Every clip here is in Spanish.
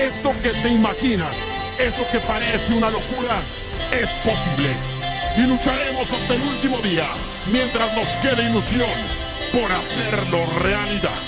Eso que te imaginas, eso que parece una locura, es posible. Y lucharemos hasta el último día, mientras nos quede ilusión, por hacerlo realidad.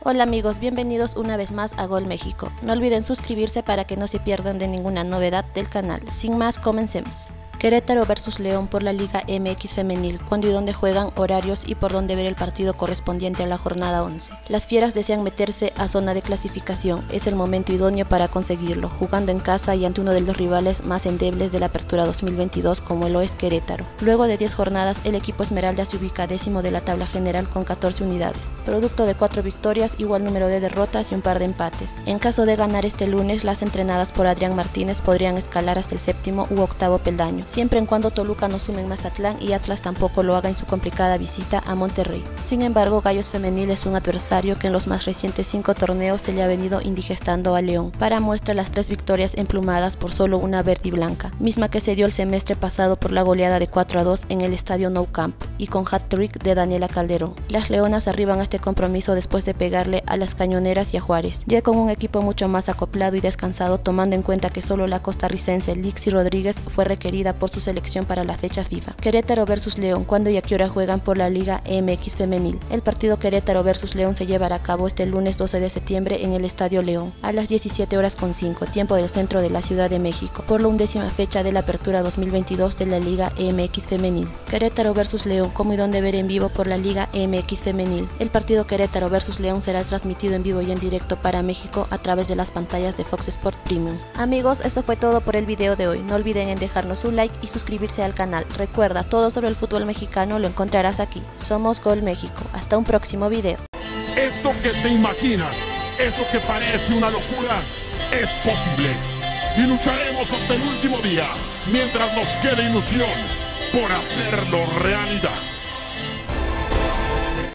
Hola amigos, bienvenidos una vez más a Gol México. No olviden suscribirse para que no se pierdan de ninguna novedad del canal. Sin más, comencemos. Querétaro versus León por la Liga MX Femenil, cuándo y dónde juegan, horarios y por dónde ver el partido correspondiente a la jornada 11. Las fieras desean meterse a zona de clasificación, es el momento idóneo para conseguirlo, jugando en casa y ante uno de los rivales más endebles de la apertura 2022 como lo es Querétaro. Luego de 10 jornadas, el equipo Esmeralda se ubica décimo de la tabla general con 14 unidades, producto de 4 victorias, igual número de derrotas y un par de empates. En caso de ganar este lunes, las entrenadas por Adrián Martínez podrían escalar hasta el séptimo u octavo peldaño siempre en cuando Toluca no sume en Mazatlán y Atlas tampoco lo haga en su complicada visita a Monterrey. Sin embargo, Gallos Femenil es un adversario que en los más recientes cinco torneos se le ha venido indigestando a León. Para muestra las tres victorias emplumadas por solo una verde y blanca, misma que se dio el semestre pasado por la goleada de 4 a 2 en el estadio Nou Camp y con hat-trick de Daniela Calderón. Las Leonas arriban a este compromiso después de pegarle a las Cañoneras y a Juárez, ya con un equipo mucho más acoplado y descansado tomando en cuenta que solo la costarricense Lixi Rodríguez fue requerida por su selección para la fecha FIFA. Querétaro versus León, cuando y a qué hora juegan por la Liga MX Femenil. El partido Querétaro versus León se llevará a cabo este lunes 12 de septiembre en el Estadio León, a las 17 horas con 5, tiempo del centro de la Ciudad de México, por la undécima fecha de la apertura 2022 de la Liga MX Femenil. Querétaro versus León, como y donde ver en vivo por la Liga MX Femenil. El partido Querétaro versus León será transmitido en vivo y en directo para México a través de las pantallas de Fox Sport Premium. Amigos, eso fue todo por el video de hoy. No olviden en dejarnos un like y suscribirse suscribirse al canal. Recuerda, todo sobre el fútbol mexicano lo encontrarás aquí. Somos Gol México. Hasta un próximo video. Eso que te imaginas, eso que parece una locura, es posible. Y lucharemos hasta el último día, mientras nos quede ilusión, por hacerlo realidad.